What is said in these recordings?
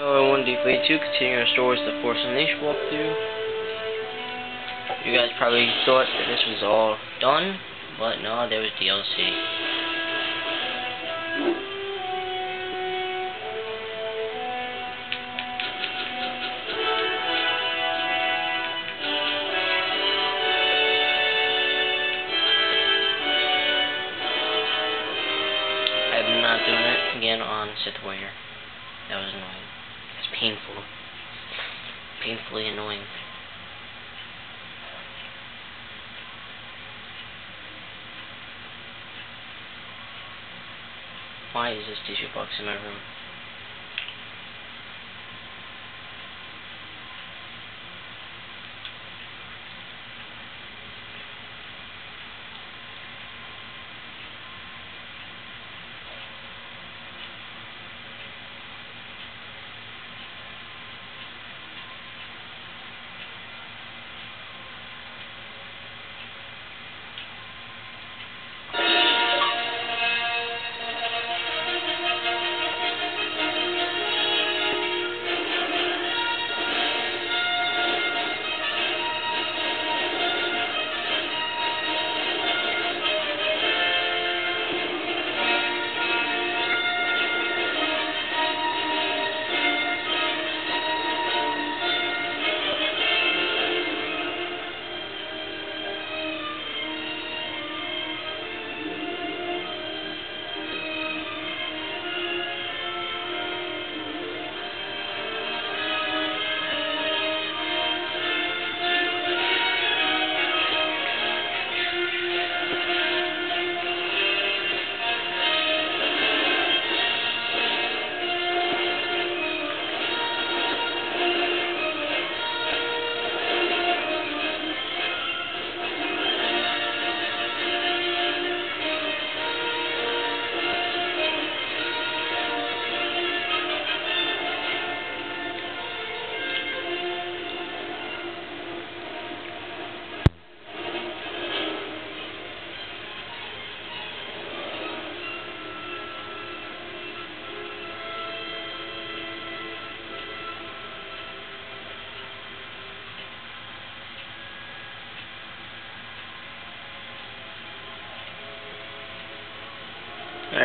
Hello, everyone, D2, continuing our Star Wars The Force Unleashed walkthrough. You guys probably thought that this was all done, but no, there was DLC. I'm not doing it again on Sith Warrior. That was annoying. Painful. Painfully annoying. Why is this tissue box in my room?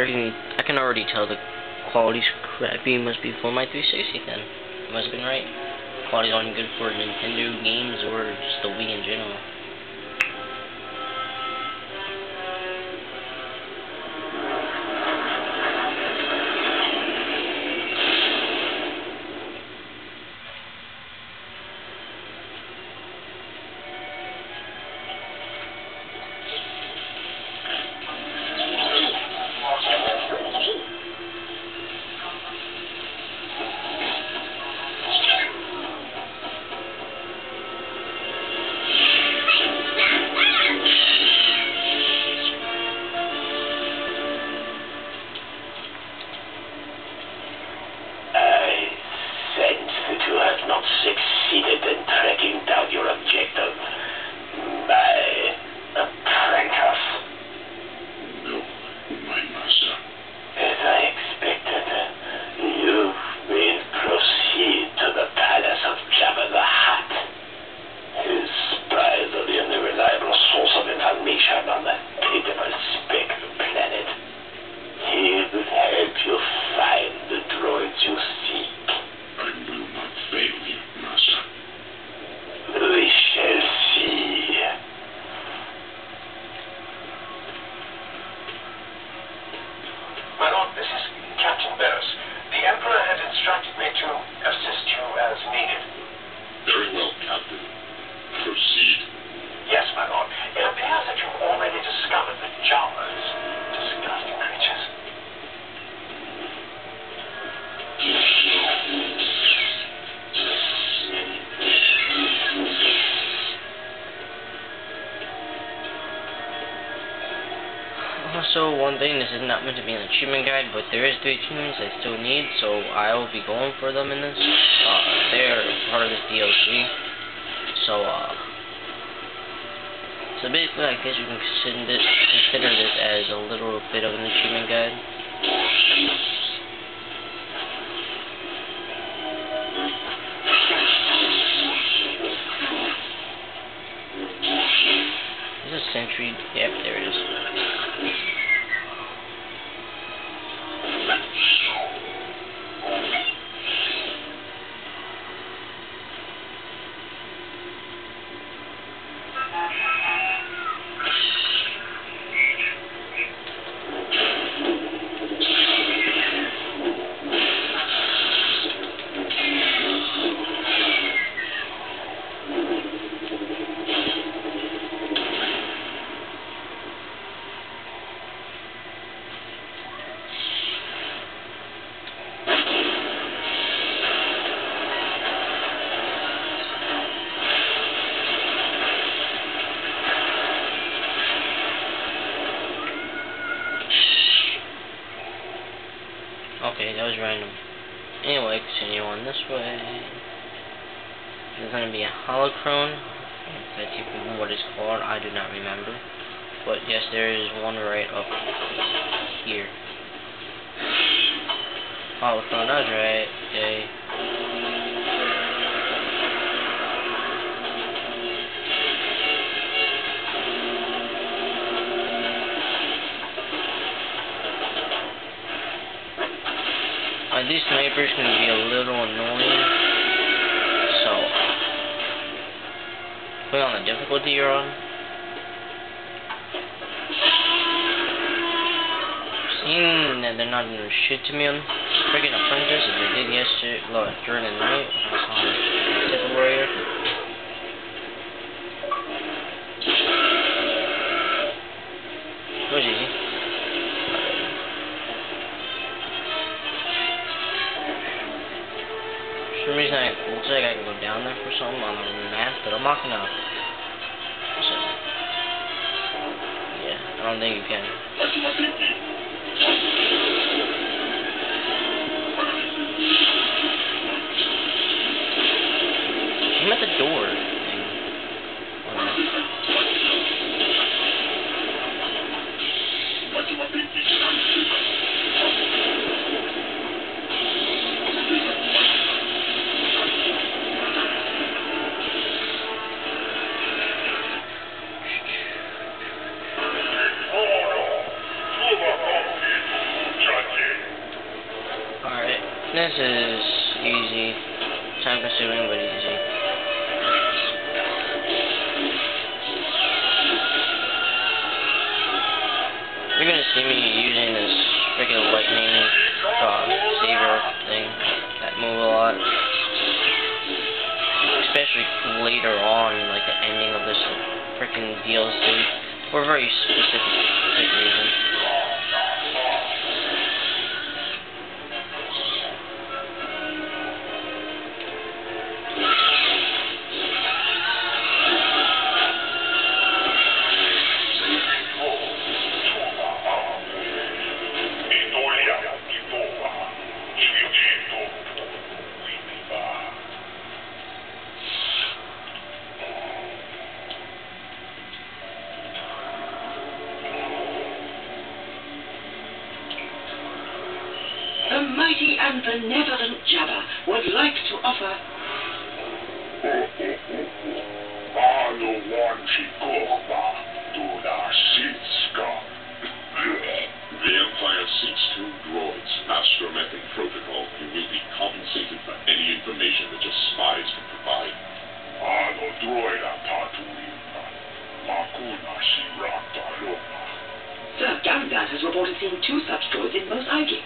I can, I can already tell the quality's crappy. Must be for my 360 then. Must have been right. Quality's only good for Nintendo games or just the Wii in general. one thing, this is not meant to be an achievement guide, but there is three achievements I still need, so I will be going for them in this. Uh, they're part of this DLC. So, uh, so basically I guess you can consider this, consider this as a little bit of an achievement guide. Is a sentry? Yep, there it is. Was random. Anyway, continue on this way. There's gonna be a holocron. That's even what it's called. I do not remember. But yes, there is one right up here. Holocron, that was right. Okay. These going to be a little annoying, so put on the difficulty you're on. Seeing that they're not doing shit to me on freaking apprentice as they did yesterday, well, during the night on Sith Warrior. It was. Down there for something on the map, but I'm not gonna. So, yeah, I don't think you can. Freaking DLC, for very specific reason. The mighty and benevolent Jabba would like to offer. The Empire seeks two droids, astromethod protocol. You will be compensated for any information that your spies can provide. Arno Droid Apatou. Makuna Shira Tayoma. Sir Gambad has reported seeing two such droids in Mos Eisley.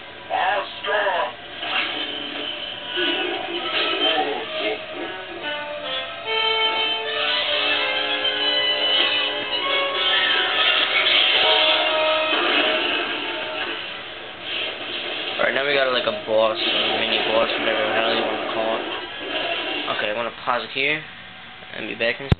Boss, a mini boss, whatever you want to call it. Okay, I'm gonna pause it here and be back in.